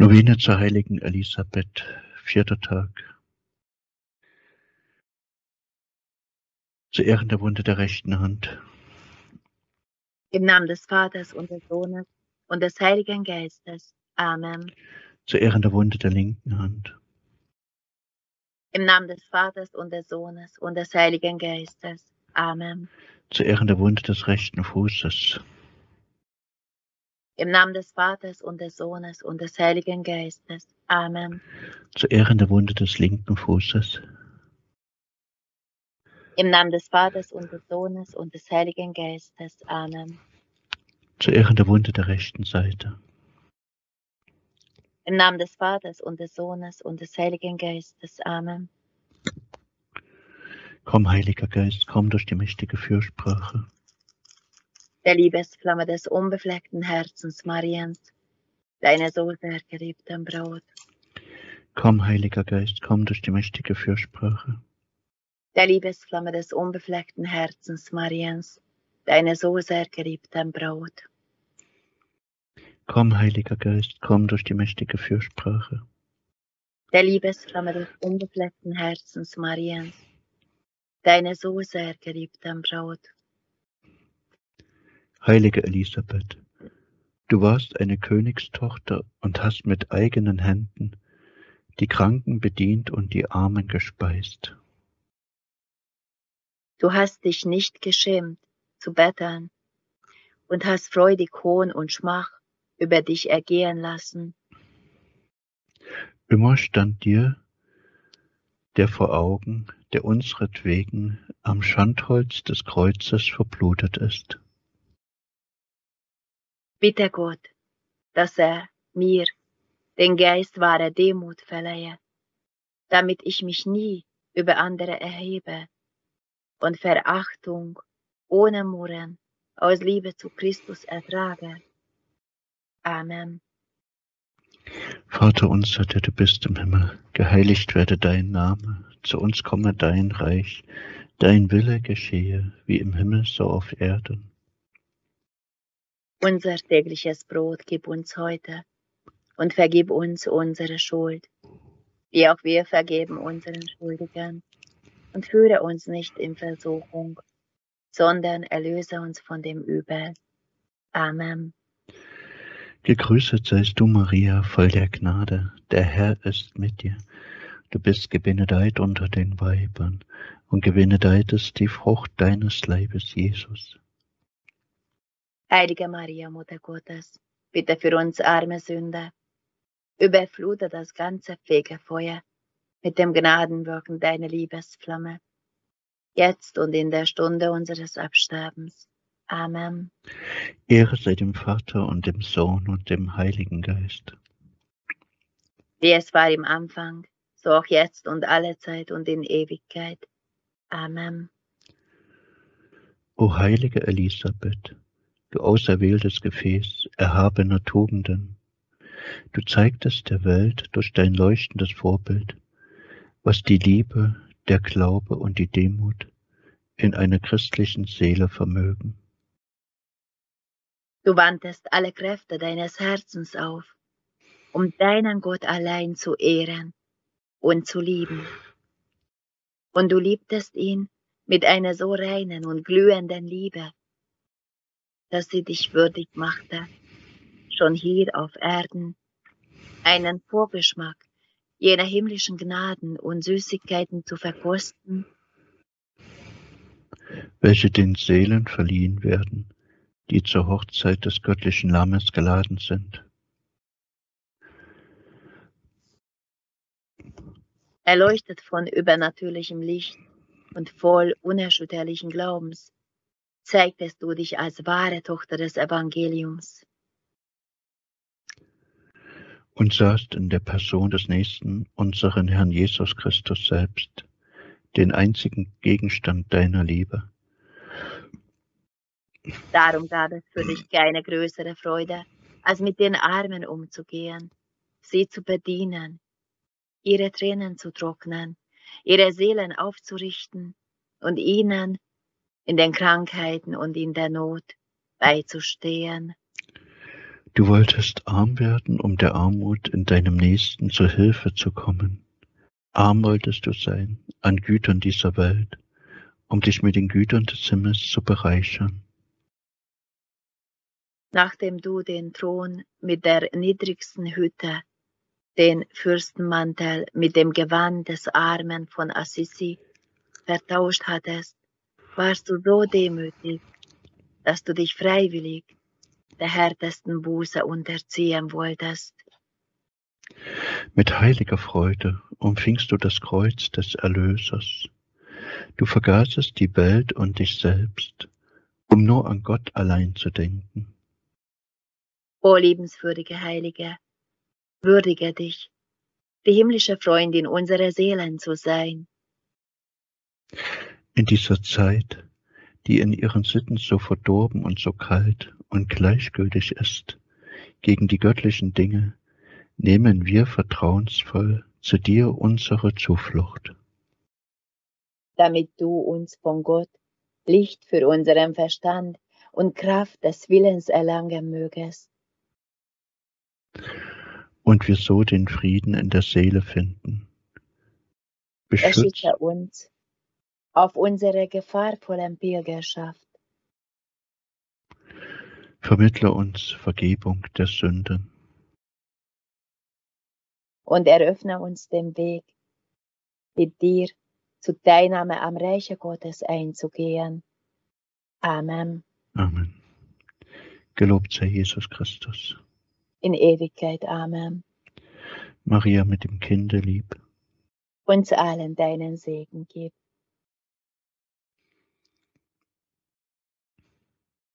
Novene zur heiligen Elisabeth, vierter Tag. Zu Ehren der Wunde der rechten Hand. Im Namen des Vaters und des Sohnes und des Heiligen Geistes. Amen. Zu Ehren der Wunde der linken Hand. Im Namen des Vaters und des Sohnes und des Heiligen Geistes. Amen. Zu Ehren der Wunde des rechten Fußes. Im Namen des Vaters und des Sohnes und des Heiligen Geistes. Amen. Zu Ehren der Wunde des linken Fußes. Im Namen des Vaters und des Sohnes und des Heiligen Geistes. Amen. Zu Ehren der Wunde der rechten Seite. Im Namen des Vaters und des Sohnes und des Heiligen Geistes. Amen. Komm, Heiliger Geist, komm durch die mächtige Fürsprache. Der Liebesflamme des unbefleckten Herzens Mariens, deine so sehr geliebten Braut. Komm, Heiliger Geist, komm durch die mächtige Fürsprache. Der Liebesflamme des unbefleckten Herzens Mariens, deine so sehr geliebten Braut. Komm, Heiliger Geist, komm durch die mächtige Fürsprache. Der Liebesflamme des unbefleckten Herzens Mariens, deine so sehr geliebten Braut. Heilige Elisabeth, du warst eine Königstochter und hast mit eigenen Händen die Kranken bedient und die Armen gespeist. Du hast dich nicht geschämt zu betteln und hast freudig Hohn und Schmach über dich ergehen lassen. Immer stand dir der vor Augen, der unsretwegen am Schandholz des Kreuzes verblutet ist. Bitte Gott, dass er mir den Geist wahrer Demut verleihe, damit ich mich nie über andere erhebe und Verachtung ohne Murren aus Liebe zu Christus ertrage. Amen. Vater unser, der du bist im Himmel, geheiligt werde dein Name, zu uns komme dein Reich, dein Wille geschehe, wie im Himmel so auf Erden. Unser tägliches Brot gib uns heute und vergib uns unsere Schuld, wie auch wir vergeben unseren Schuldigen. Und führe uns nicht in Versuchung, sondern erlöse uns von dem Übel. Amen. Gegrüßet seist du, Maria, voll der Gnade, der Herr ist mit dir. Du bist gebenedeit unter den Weibern, und gebenedeit ist die Frucht deines Leibes, Jesus. Heilige Maria, Mutter Gottes, bitte für uns arme Sünder, überflute das ganze Fegefeuer mit dem Gnadenwirken deiner Liebesflamme, jetzt und in der Stunde unseres Absterbens. Amen. Ehre sei dem Vater und dem Sohn und dem Heiligen Geist. Wie es war im Anfang, so auch jetzt und alle Zeit und in Ewigkeit. Amen. O heilige Elisabeth, du auserwähltes Gefäß erhabener Tugenden, du zeigtest der Welt durch dein leuchtendes Vorbild, was die Liebe, der Glaube und die Demut in einer christlichen Seele vermögen. Du wandtest alle Kräfte deines Herzens auf, um deinen Gott allein zu ehren und zu lieben. Und du liebtest ihn mit einer so reinen und glühenden Liebe, dass sie dich würdig machte, schon hier auf Erden einen Vorgeschmack jener himmlischen Gnaden und Süßigkeiten zu verkosten, welche den Seelen verliehen werden, die zur Hochzeit des göttlichen Lammes geladen sind. Erleuchtet von übernatürlichem Licht und voll unerschütterlichen Glaubens, zeigtest du dich als wahre Tochter des Evangeliums. Und sahst in der Person des Nächsten, unseren Herrn Jesus Christus selbst, den einzigen Gegenstand deiner Liebe Darum gab es für dich keine größere Freude, als mit den Armen umzugehen, sie zu bedienen, ihre Tränen zu trocknen, ihre Seelen aufzurichten und ihnen in den Krankheiten und in der Not beizustehen. Du wolltest arm werden, um der Armut in deinem Nächsten zur Hilfe zu kommen. Arm wolltest du sein an Gütern dieser Welt, um dich mit den Gütern des Himmels zu bereichern. Nachdem du den Thron mit der niedrigsten Hütte, den Fürstenmantel mit dem Gewand des Armen von Assisi vertauscht hattest, warst du so demütig, dass du dich freiwillig der härtesten Buße unterziehen wolltest. Mit heiliger Freude umfingst du das Kreuz des Erlösers. Du vergaßest die Welt und dich selbst, um nur an Gott allein zu denken. O liebenswürdige Heilige, würdige dich, die himmlische Freundin unserer Seelen zu sein. In dieser Zeit, die in ihren Sitten so verdorben und so kalt und gleichgültig ist gegen die göttlichen Dinge, nehmen wir vertrauensvoll zu dir unsere Zuflucht. Damit du uns von Gott Licht für unseren Verstand und Kraft des Willens erlangen mögest. Und wir so den Frieden in der Seele finden. Beschütze uns auf unserer gefahrvollen Pilgerschaft. Vermittle uns Vergebung der Sünden. Und eröffne uns den Weg, mit dir zu Teilnahme am Reiche Gottes einzugehen. Amen. Amen. Gelobt sei Jesus Christus. In Ewigkeit. Amen. Maria mit dem Kinde lieb. Uns allen deinen Segen gib.